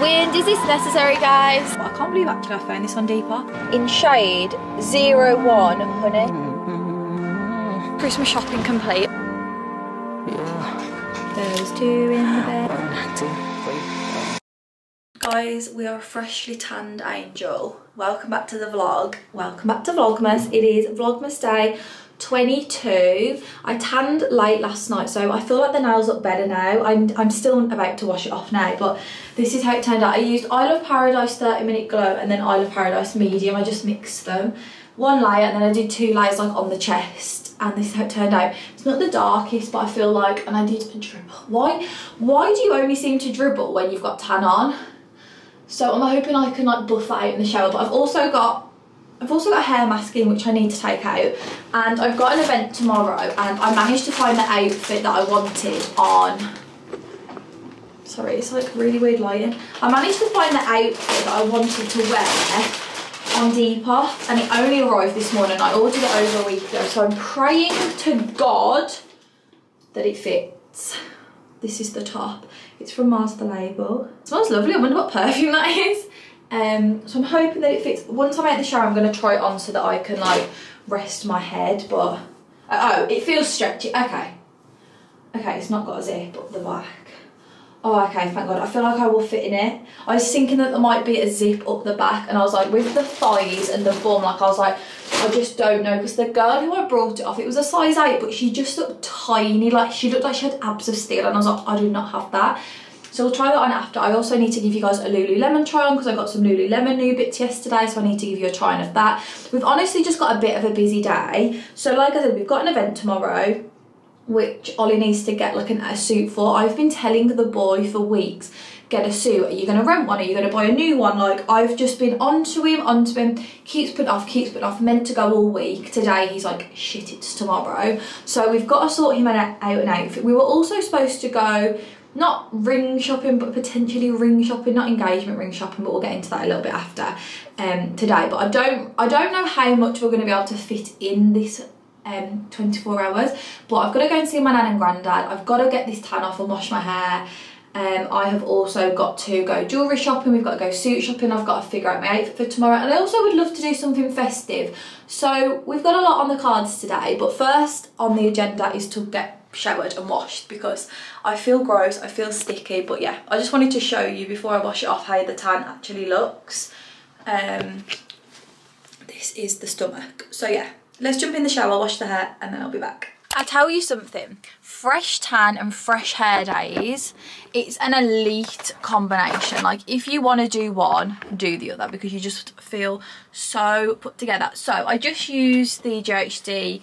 wind. Is this necessary, guys? I can't believe actually I found this on Depop. In shade 01, honey. Christmas shopping complete. Those two in the bed. Guys, we are a freshly tanned angel. Welcome back to the vlog. Welcome back to Vlogmas. It is Vlogmas day 22. I tanned late last night, so I feel like the nails look better now. I'm, I'm still about to wash it off now, but this is how it turned out. I used Isle of Paradise 30 Minute Glow and then Isle of Paradise Medium. I just mixed them. One layer and then I did two layers like on the chest and this is how it turned out. It's not the darkest, but I feel like, and I did a dribble. Why, why do you only seem to dribble when you've got tan on? So I'm hoping I can like buff that out in the shower, but I've also got I've also got a hair mask in which I need to take out and I've got an event tomorrow and I managed to find the outfit that I wanted on sorry it's like really weird lighting I managed to find the outfit that I wanted to wear on Depop and it only arrived this morning. I ordered it over a week ago so I'm praying to God that it fits. This is the top. It's from Mars the Label. It smells lovely. I wonder what perfume that is. Um, so I'm hoping that it fits. Once I'm out the shower I'm going to try it on so that I can like rest my head but oh it feels stretchy. Okay. Okay it's not got a zip up the back. Oh, okay, thank God. I feel like I will fit in it. I was thinking that there might be a zip up the back and I was like, with the thighs and the bum, like I was like, I just don't know. Because the girl who I brought it off, it was a size 8, but she just looked tiny. Like, she looked like she had abs of steel. And I was like, I do not have that. So we'll try that on after. I also need to give you guys a Lululemon try on because I got some Lululemon new bits yesterday. So I need to give you a try on of that. We've honestly just got a bit of a busy day. So like I said, we've got an event tomorrow which Ollie needs to get like an, a suit for. I've been telling the boy for weeks, get a suit. Are you going to rent one? Are you going to buy a new one? Like, I've just been onto him, onto him, keeps putting off, keeps putting off, meant to go all week. Today, he's like, shit, it's tomorrow. So we've got to sort him out an outfit. We were also supposed to go, not ring shopping, but potentially ring shopping, not engagement ring shopping, but we'll get into that a little bit after um, today. But I don't, I don't know how much we're going to be able to fit in this um, 24 hours. But I've got to go and see my nan and granddad. I've got to get this tan off and wash my hair. Um, I have also got to go jewellery shopping, we've got to go suit shopping, I've got to figure out my outfit for tomorrow and I also would love to do something festive. So we've got a lot on the cards today but first on the agenda is to get showered and washed because I feel gross, I feel sticky but yeah I just wanted to show you before I wash it off how the tan actually looks. Um, this is the stomach so yeah let's jump in the shower, wash the hair, and then I'll be back. I tell you something, fresh tan and fresh hair days, it's an elite combination. Like if you want to do one, do the other because you just feel so put together. So I just used the GHD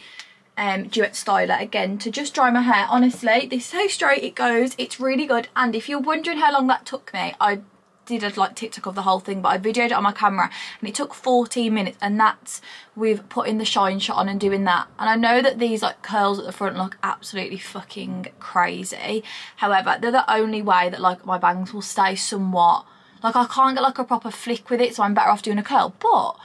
um, Duet Styler again to just dry my hair. Honestly, this is how straight it goes. It's really good. And if you're wondering how long that took me, I did a like TikTok of the whole thing, but I videoed it on my camera and it took 14 minutes and that's with putting the shine shot on and doing that. And I know that these like curls at the front look absolutely fucking crazy. However, they're the only way that like my bangs will stay somewhat, like I can't get like a proper flick with it so I'm better off doing a curl. But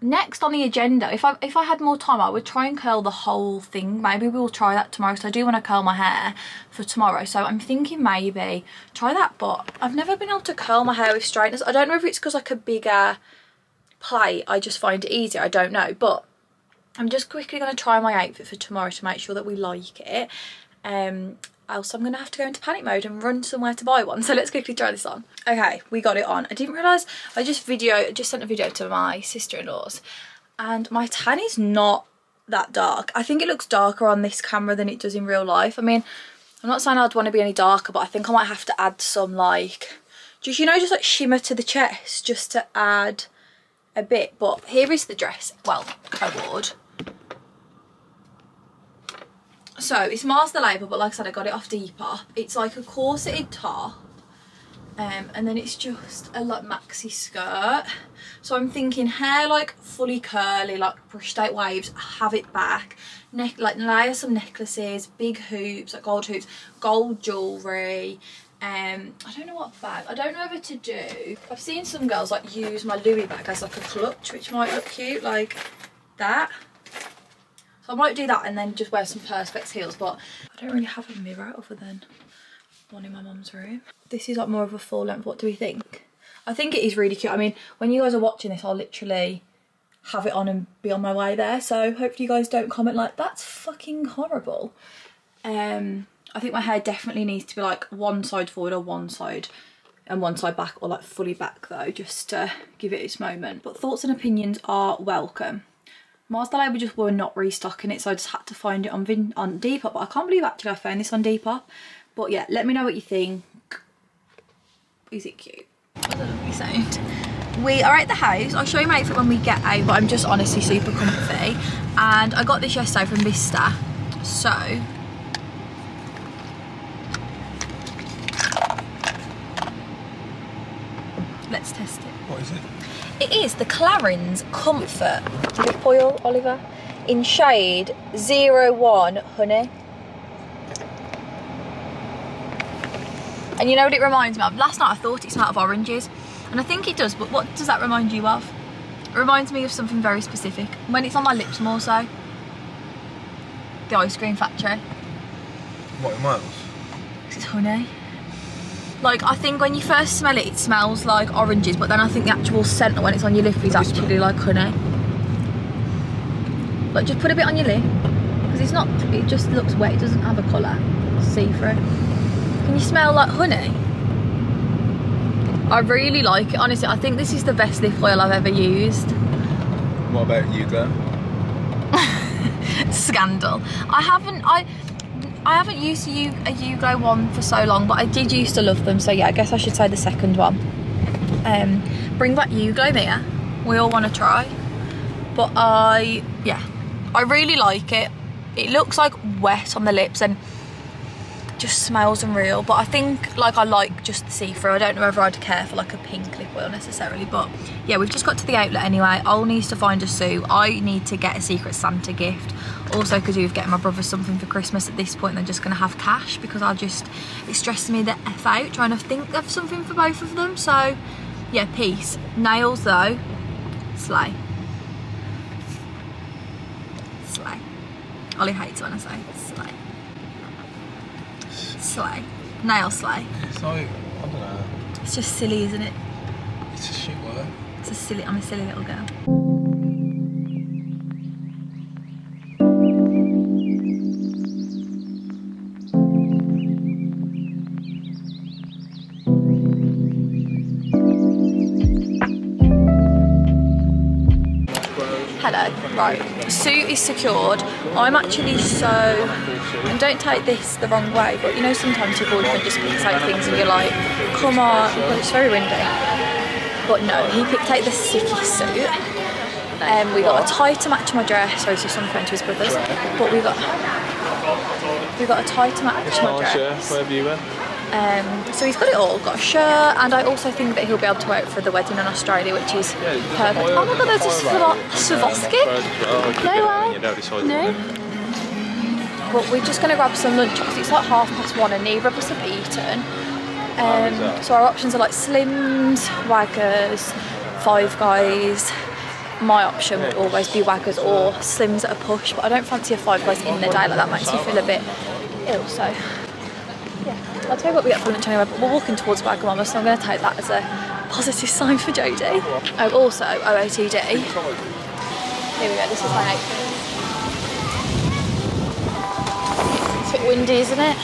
next on the agenda if i if i had more time i would try and curl the whole thing. Maybe we'll try that tomorrow so i do want to curl my hair for tomorrow. So i'm thinking maybe try that but i've never been able to curl my hair with straighteners. I don't know if it's because like a bigger plate i just find it easier i don't know. But i'm just quickly going to try my outfit for tomorrow to make sure that we like it. Um Oh, else I'm going to have to go into panic mode and run somewhere to buy one. So let's quickly try this on. Okay, we got it on. I didn't realise, I just video, just sent a video to my sister-in-law's and my tan is not that dark. I think it looks darker on this camera than it does in real life. I mean, I'm not saying I'd want to be any darker, but I think I might have to add some like, just, you know, just like shimmer to the chest just to add a bit. But here is the dress, well, I would. So it's Mars the Label, but like I said, I got it off Depop. It's like a corseted top. Um, and then it's just a like maxi skirt. So I'm thinking hair like fully curly, like brushed out waves, have it back. Neck like layer some necklaces, big hoops, like gold hoops, gold jewellery. Um, I don't know what bag. I don't know whether to do. I've seen some girls like use my Louis bag as like a clutch, which might look cute, like that. So I might do that and then just wear some Perspex heels, but I don't really have a mirror other than one in my mum's room. This is like more of a full length. What do we think? I think it is really cute. I mean, when you guys are watching this, I'll literally have it on and be on my way there. So hopefully you guys don't comment like, that's fucking horrible. Um, I think my hair definitely needs to be like one side forward or one side and one side back or like fully back though, just to give it its moment. But thoughts and opinions are welcome. Mars Delay we just were not restocking it, so I just had to find it on Vin on Depop. But I can't believe actually I found this on Depop. But yeah, let me know what you think. Is it cute? What a lovely sound. We are at the house. I'll show you my outfit when we get out, but I'm just honestly super comfy. And I got this yesterday from Vista. So let's test it. What is it? It is the Clarins Comfort Lip Oil, Oliver, in shade 01 Honey. And you know what it reminds me of? Last night I thought it smelled of oranges, and I think it does, but what does that remind you of? It reminds me of something very specific. When it's on my lips more so. The ice cream factory. What in? 'Cause It's honey. Like I think when you first smell it, it smells like oranges, but then I think the actual scent when it's on your lip is actually like honey. Like just put a bit on your lip, because it's not. It just looks wet. It doesn't have a colour. See through. Can you smell like honey? I really like it. Honestly, I think this is the best lip oil I've ever used. What about you, Glenn? Scandal. I haven't. I. I haven't used a, U, a Uglow one for so long, but I did used to love them. So yeah, I guess I should say the second one. Um, bring back Uglow, Mia. We all want to try. But I, yeah, I really like it. It looks like wet on the lips and just smells unreal. But I think like I like just the see-through. I don't know whether I'd care for like a pink lip oil necessarily. But yeah, we've just got to the outlet anyway. I'll need to find a suit. I need to get a Secret Santa gift. Also, because we've getting my brother something for Christmas at this point, they're just going to have cash because I'll just, it's stressing me the F out trying to think of something for both of them. So, yeah, peace. Nails though, slay. Slay. Ollie hates it when I say slay. Slay. Nail slay. It's like, I don't know. It's just silly, isn't it? It's a shit word. It's a silly, I'm a silly little girl. Right, suit is secured. I'm actually so, and don't take this the wrong way, but you know sometimes your boyfriend just picks out things and you're like, come on, but it's very windy. But no, he picked out the sickest suit. Um, we got a tie to match my dress, so it's just on the phone to his brothers. But we got we got a tie to match my dress. Where have you been? Um, so he's got it all, got a shirt, and I also think that he'll be able to wear it for the wedding in Australia, which is perfect. Oh my god, there's a Swarovski. No way. No. But we're just going to grab some lunch because it's like half past one and neither of us have eaten. Um, so our options are like Slims, Waggers, Five Guys. My option would always be Waggers or Slims at a push, but I don't fancy a Five Guys in the day, like that makes me feel a bit ill. So I'll tell you what we get for lunch anyway, but we're walking towards Wagamama, so I'm going to take that as a positive sign for Jodie. Oh, also, OOTD. Here we go, this is my outfit. It's a bit windy, isn't it?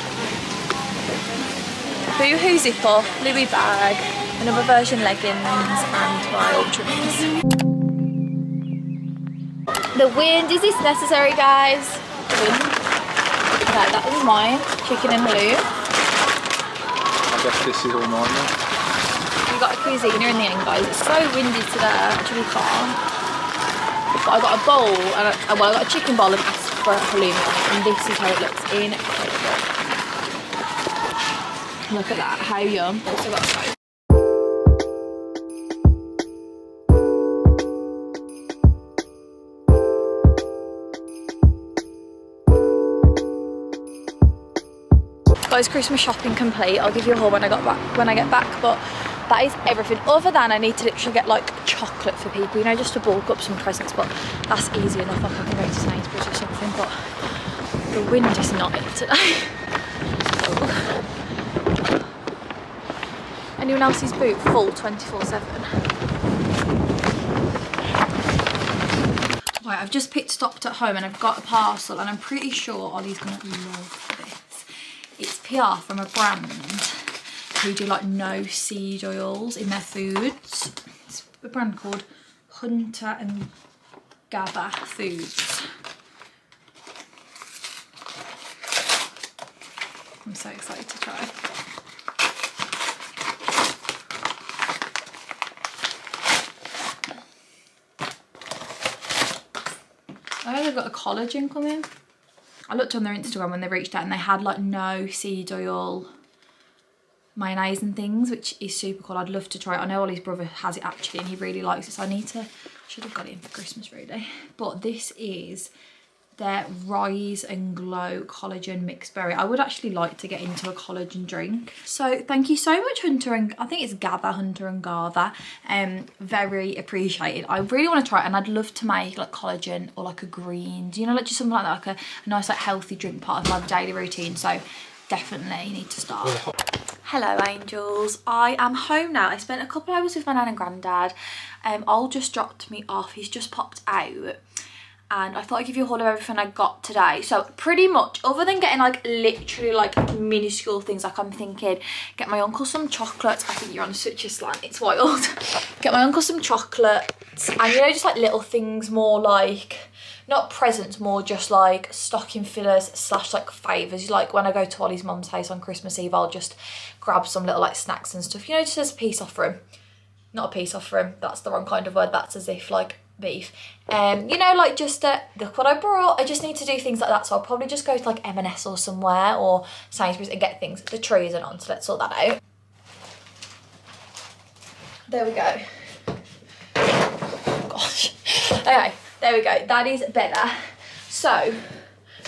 Boohoo zipper, Louis bag, another version leggings, and my ultra mix. The wind, is this necessary, guys? The wind. Was mine, chicken and blue. I guess this is all mine then. We got a cuisiner in the end, guys. It's so windy today, I actually can't. But I got a bowl, and a, well, I got a chicken bowl and asked halloumi and this is how it looks incredible. Look at that, how yum. Also got Coke. Guys, Christmas shopping complete. I'll give you a haul when I got back when I get back, but that is everything. Other than I need to literally get like chocolate for people, you know, just to bulk up some presents, but that's easy enough. I can go to Sainsbury's or something, but the wind is not it today. Anyone else's boot full 24 7? Right, I've just picked stopped at home and I've got a parcel and I'm pretty sure Ollie's gonna love. It's PR from a brand who do like no seed oils in their foods. It's a brand called Hunter and Gather Foods. I'm so excited to try. I know they've got a collagen coming. I looked on their Instagram when they reached out and they had like no seed oil mayonnaise and things, which is super cool. I'd love to try it. I know Ollie's brother has it actually and he really likes it, so I need to, should have got it in for Christmas really. But this is their Rise and Glow Collagen Mixed Berry. I would actually like to get into a collagen drink. So thank you so much Hunter and, I think it's Gather, Hunter and Gather. Um, very appreciated. I really want to try it and I'd love to make like collagen or like a green, you know, like just something like that, like a, a nice like healthy drink part of my daily routine. So definitely need to start. Hello angels, I am home now. I spent a couple hours with my nan and granddad. Um, Ol just dropped me off, he's just popped out and I thought I'd give you a haul of everything I got today. So pretty much, other than getting like literally like minuscule things, like I'm thinking, get my uncle some chocolates. I think you're on such a slant, it's wild. get my uncle some chocolates and you know, just like little things more like, not presents, more just like stocking fillers slash like favours. Like when I go to Ollie's mum's house on Christmas Eve, I'll just grab some little like snacks and stuff, you know, just as a peace offering. Not a peace offering, that's the wrong kind of word. That's as if like beef. Um you know like just uh, look what i brought. I just need to do things like that. So i'll probably just go to like m&s or somewhere or sainsbury's and get things. The tree isn't on so let's sort that out. There we go. Gosh. Okay there we go. That is better. So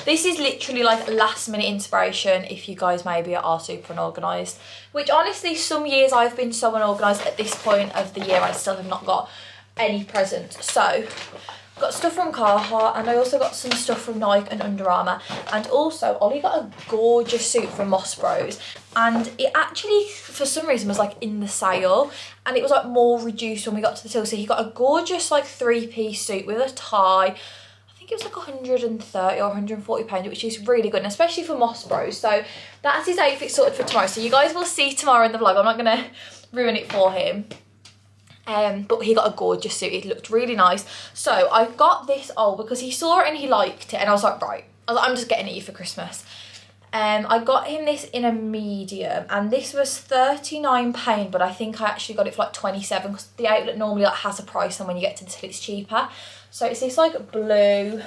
this is literally like last minute inspiration if you guys maybe are super unorganised which honestly some years i've been so unorganised at this point of the year i still have not got any presents so got stuff from Carhartt and I also got some stuff from Nike and Under Armour. And also Ollie got a gorgeous suit from Moss Bros. And it actually for some reason was like in the sale. And it was like more reduced when we got to the till. So he got a gorgeous like three-piece suit with a tie. I think it was like 130 or 140 pounds which is really good and especially for Moss Bros. So that's his outfit sorted for tomorrow. So you guys will see tomorrow in the vlog. I'm not gonna ruin it for him um, but he got a gorgeous suit. It looked really nice. So I got this all because he saw it and he liked it. And I was like, right. I was like, I'm just getting it you for Christmas. Um, I got him this in a medium and this was £39 but I think I actually got it for like 27 because the outlet normally like has a price and when you get to the till it's cheaper. So it's this like blue,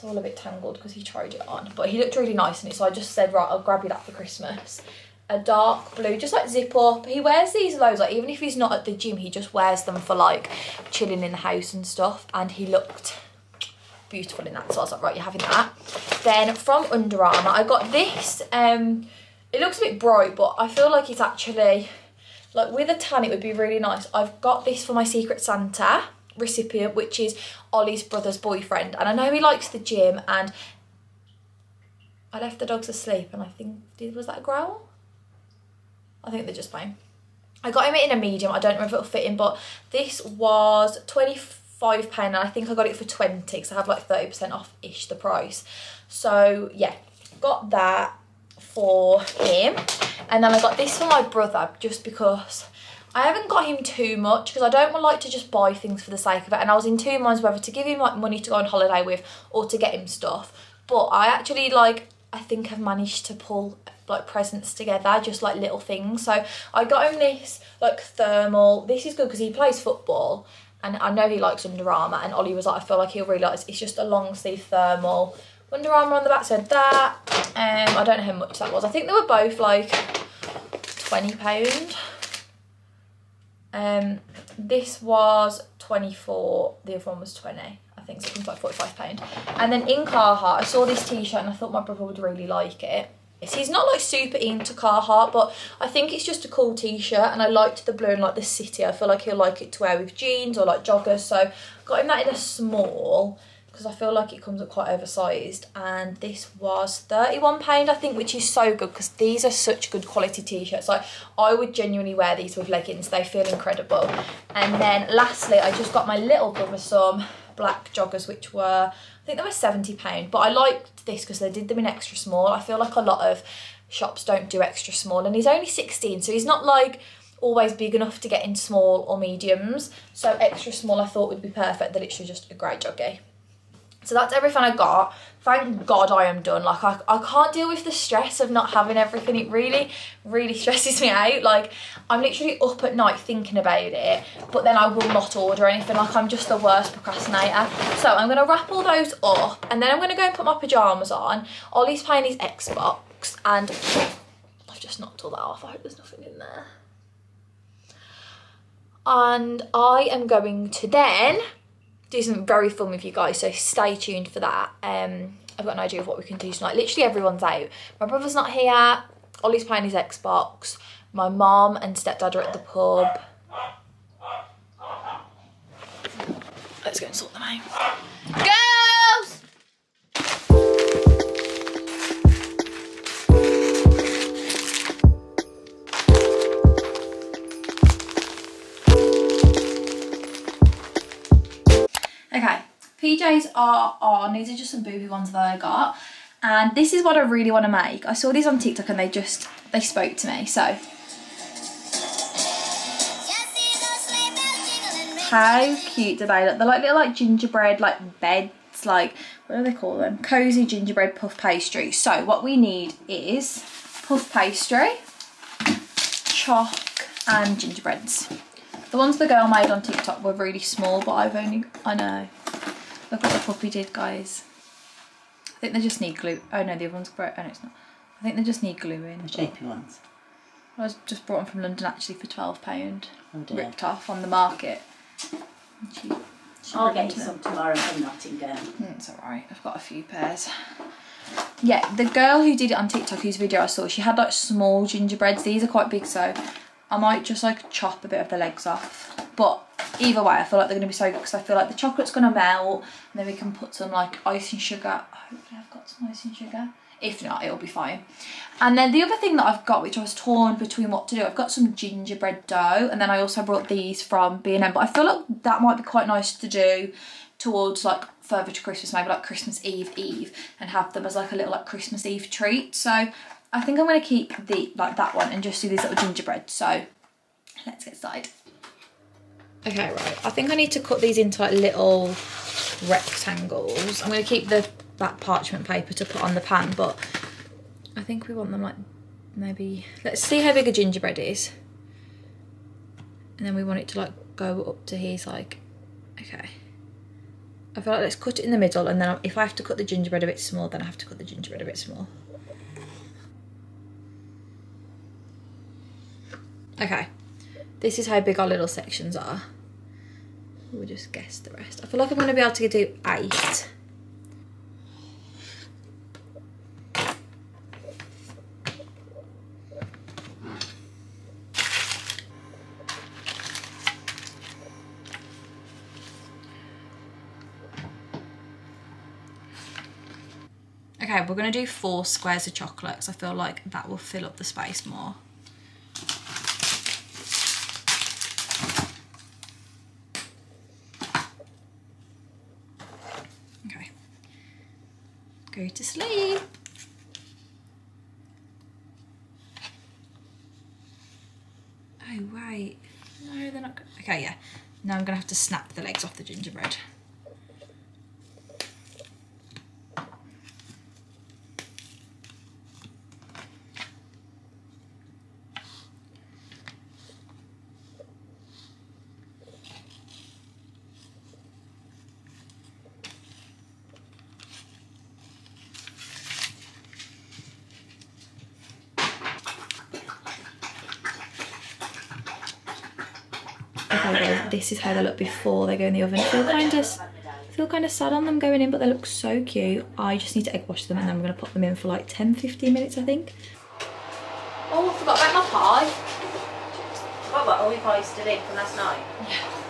it's all a bit tangled because he tried it on but he looked really nice in it so I just said right I'll grab you that for Christmas a dark blue, just like zip up. He wears these loads, like even if he's not at the gym, he just wears them for like chilling in the house and stuff. And he looked beautiful in that. So I was like, right, you're having that. Then from Under Armour, I got this. Um, it looks a bit bright, but I feel like it's actually, like with a tan, it would be really nice. I've got this for my Secret Santa recipient, which is Ollie's brother's boyfriend. And I know he likes the gym and I left the dogs asleep and I think, was that a growl? I think they're just fine. I got him in a medium. I don't know if it'll fit him, but this was £25 and I think I got it for 20 because I have like 30% off-ish the price. So yeah, got that for him. And then I got this for my brother just because I haven't got him too much because I don't like to just buy things for the sake of it. And I was in two minds whether to give him like money to go on holiday with or to get him stuff. But I actually like, I think I've managed to pull like presents together, just like little things. So I got him this like thermal. This is good because he plays football and I know he likes Under Armour and Ollie was like, I feel like he'll really like. It's just a long sleeve thermal. Under Armour on the back said that. Um, I don't know how much that was. I think they were both like £20. Um, this was 24 the other one was 20 I think so it was like 45 pound and then in Carhartt I saw this t-shirt and I thought my brother would really like it He's not like super into Carhartt, but I think it's just a cool t-shirt and I liked the blue and like the city. I feel like he'll like it to wear with jeans or like joggers. So got him that in a small. because I feel like it comes up quite oversized and this was £31 I think which is so good because these are such good quality t-shirts like I would genuinely wear these with leggings they feel incredible and then lastly I just got my little brother some black joggers which were think they were £70 but I liked this because they did them in extra small I feel like a lot of shops don't do extra small and he's only 16 so he's not like always big enough to get in small or mediums so extra small I thought would be perfect they're literally just a great joggy so that's everything I got. Thank God I am done. Like, I, I can't deal with the stress of not having everything. It really, really stresses me out. Like, I'm literally up at night thinking about it, but then I will not order anything. Like, I'm just the worst procrastinator. So I'm going to wrap all those up, and then I'm going to go and put my pyjamas on. Ollie's playing his Xbox, and I've just knocked all that off. I hope there's nothing in there. And I am going to then do something very fun with you guys, so stay tuned for that. Um, I've got an idea of what we can do tonight. Literally everyone's out. My brother's not here. Ollie's playing his Xbox. My mom and stepdad are at the pub. Let's go and sort them out. Girls! Okay, PJs are on. These are just some booby ones that I got. And this is what I really want to make. I saw these on TikTok and they just, they spoke to me. So, how cute do they look? They're like little like gingerbread like beds, like, what do they call them? Cozy gingerbread puff pastry. So what we need is puff pastry, chalk and gingerbreads. The ones the girl made on TikTok were really small, but I've only, I know. Look what the puppy did, guys. I think they just need glue. Oh no, the other one's great. Oh no, it's not. I think they just need glue in. The shapy ones. I was just brought them from London actually for £12. Oh dear. Ripped off on the market. She, she I'll get you some tomorrow from Nottingham. Mm, It's alright, I've got a few pairs. Yeah, the girl who did it on TikTok, whose video I saw, she had like small gingerbreads. These are quite big, so I might just like chop a bit of the legs off. But either way, I feel like they're going to be so good because I feel like the chocolate's going to melt and then we can put some like icing sugar. Hopefully I've got some icing sugar. If not, it'll be fine. And then the other thing that I've got, which I was torn between what to do, I've got some gingerbread dough and then I also brought these from B&M. But I feel like that might be quite nice to do towards like further to Christmas, maybe like Christmas Eve Eve and have them as like a little like Christmas Eve treat. So I think I'm gonna keep the like that one and just do these little gingerbread. So let's get started. Okay, right. I think I need to cut these into like little rectangles. I'm gonna keep the that parchment paper to put on the pan, but I think we want them like maybe let's see how big a gingerbread is. And then we want it to like go up to his like okay. I feel like let's cut it in the middle and then if I have to cut the gingerbread a bit small, then I have to cut the gingerbread a bit small. Okay, this is how big our little sections are. We'll just guess the rest. I feel like I'm to be able to do eight. Okay, we're going to do four squares of chocolate because I feel like that will fill up the space more. Okay. Go to sleep. Oh, right. No, they're not. Okay, yeah. Now I'm going to have to snap the legs off the gingerbread. Okay, guys, this is how they look before they go in the oven. I feel kind of feel kind of sad on them going in, but they look so cute. I just need to egg wash them and then I'm going to put them in for like 10 15 minutes, I think. Oh, I forgot about my pie. What, what, all we posted in from last night?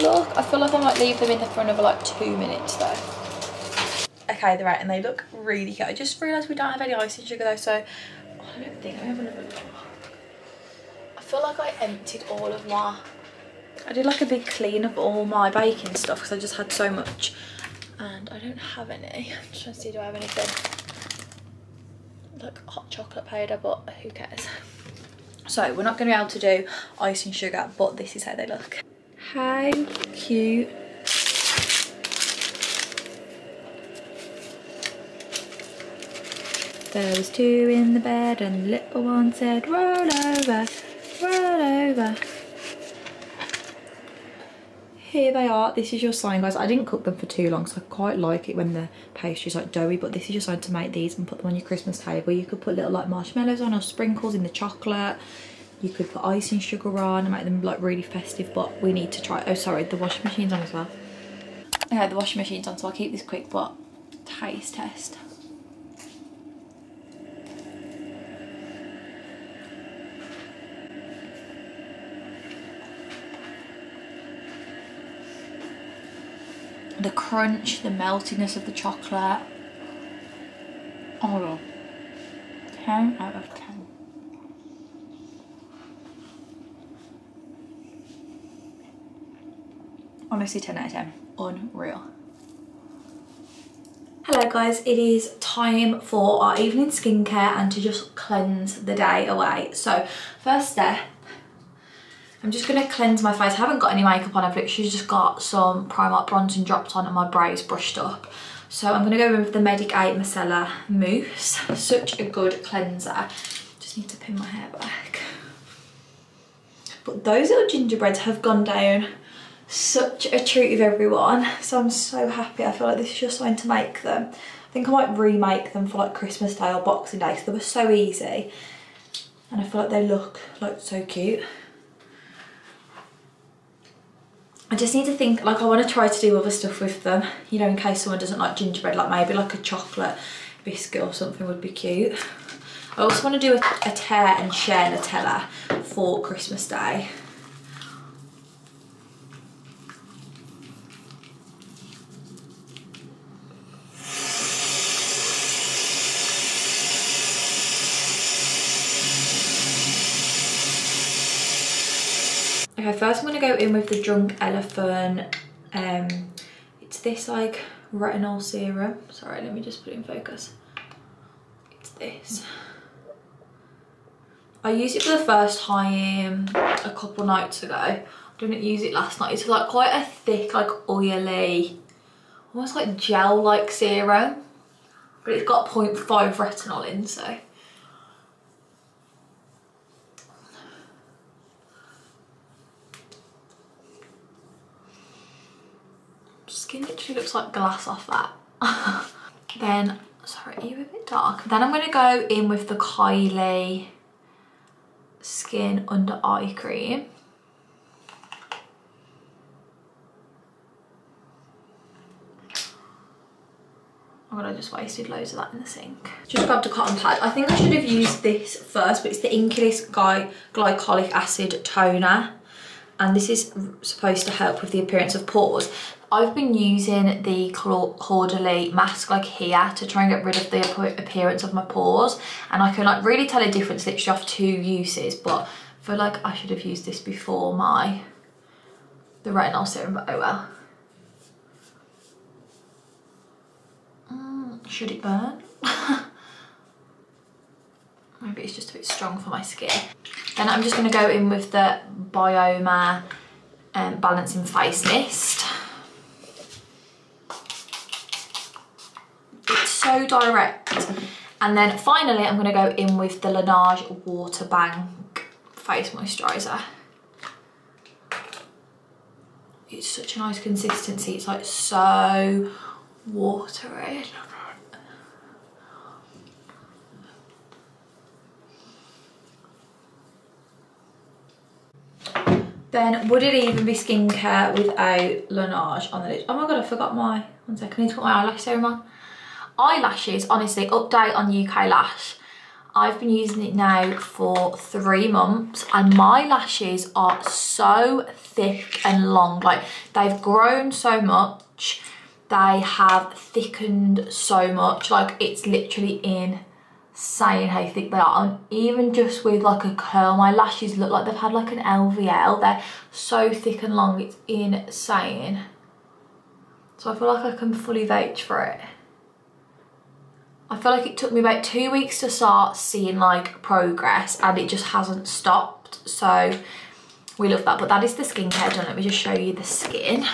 look. I feel like I might leave them in the front for like two minutes though. Okay, they're out and they look really good. I just realised we don't have any icing sugar though, so I don't think I have another look. I feel like I emptied all of my... I did like a big clean of all my baking stuff because I just had so much and I don't have any. I'm just trying to see do I have anything like hot chocolate powder but who cares. So we're not going to be able to do icing sugar but this is how they look. How cute There was two in the bed and the little one said roll over, roll over. Here they are. This is your sign, guys. I didn't cook them for too long, so I quite like it when the pastry's like doughy, but this is your sign to make these and put them on your Christmas table. You could put little like marshmallows on or sprinkles in the chocolate. You could put icing sugar on and make them like really festive, but we need to try. Oh, sorry, the washing machine's on as well. Okay, the washing machine's on, so I'll keep this quick, but taste test. the crunch, the meltiness of the chocolate. Oh, 10 out of 10. Honestly, 10 out of 10. Unreal. Hello guys, it is time for our evening skincare and to just cleanse the day away. So first step I'm just going to cleanse my face. I haven't got any makeup on. I've literally just got some Primark bronzing drops on and my brows brushed up. So I'm going to go in with the Medik8 Micellar Mousse. Such a good cleanser. Just need to pin my hair back. But those little gingerbreads have gone down such a treat of everyone. So I'm so happy. I feel like this is just going to make them. I think I might remake them for like Christmas Day or Boxing Day because they were so easy. And I feel like they look like so cute. I just need to think, like I want to try to do other stuff with them, you know, in case someone doesn't like gingerbread, like maybe like a chocolate biscuit or something would be cute. I also want to do a, a tear and share Nutella for Christmas Day. Okay, first I'm going to go in with the Drunk Elephant. Um, it's this like retinol serum. Sorry, let me just put it in focus. It's this. I used it for the first time a couple nights ago. I didn't use it last night. It's like quite a thick, like oily, almost like gel-like serum. But it's got 0.5 retinol in, so skin literally looks like glass off that. then, sorry, are you a bit dark? Then I'm going to go in with the Kylie Skin Under Eye Cream. Oh god, I just wasted loads of that in the sink. Just grabbed a cotton pad. I think I should have used this first, but it's the Inkey Guy Glycolic Acid Toner. And this is supposed to help with the appearance of pores. I've been using the Caudalie mask like here to try and get rid of the appearance of my pores and I can like really tell a difference literally off two uses but I feel like I should have used this before my the retinol serum but oh well. Mm, should it burn? Maybe it's just a bit strong for my skin. Then I'm just going to go in with the Byoma um, Balancing Face Mist. It's so direct. And then finally, I'm gonna go in with the Laneige Water Bank Face Moisturiser. It's such a nice consistency. It's like so watery. Then would it even be skincare without Laneige on the lips? Oh my god, I forgot my, one second, I need to put my eyelash serum on eyelashes, honestly, update on UK Lash. I've been using it now for three months and my lashes are so thick and long. Like they've grown so much. They have thickened so much. Like it's literally insane how thick they are. And even just with like a curl, my lashes look like they've had like an LVL. They're so thick and long, it's insane. So I feel like I can fully vouch for it. I feel like it took me about two weeks to start seeing like progress and it just hasn't stopped. So we love that. But that is the skincare done. Let me just show you the skin.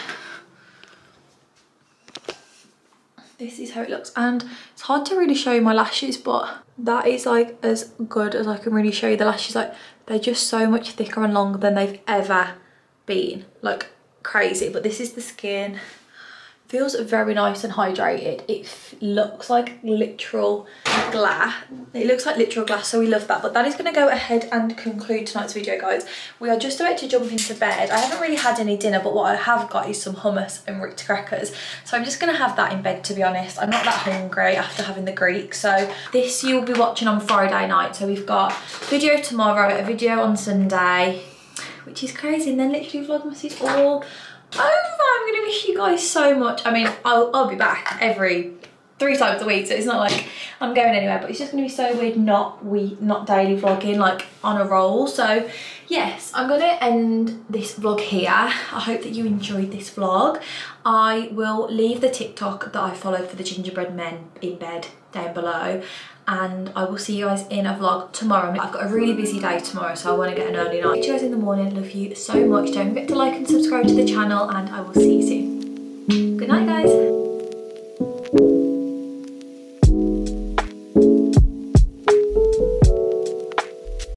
This is how it looks. And it's hard to really show you my lashes, but that is like as good as I can really show you the lashes. Like they're just so much thicker and longer than they've ever been. Like crazy. But this is the skin feels very nice and hydrated. It looks like literal glass it looks like literal glass so we love that. But that is going to go ahead and conclude tonight's video guys. We are just about to jump into bed. I haven't really had any dinner but what i have got is some hummus and ritz crackers. So i'm just going to have that in bed to be honest. I'm not that hungry after having the greek so this you will be watching on friday night. So we've got video tomorrow a video on sunday which is crazy and then literally vlogmas is all. Oh, I'm going to miss you guys so much. I mean, I'll, I'll be back every three times a week, so it's not like I'm going anywhere, but it's just to be so weird not we not daily vlogging, like on a roll. So yes, I'm to end this vlog here. I hope that you enjoyed this vlog. I will leave the TikTok that I follow for the gingerbread men in bed down below and I will see you guys in a vlog tomorrow. I've got a really busy day tomorrow so I want to get an early night. See you guys in the morning. Love you so much. Don't forget to like and subscribe to the channel and I will see you soon. Good night guys.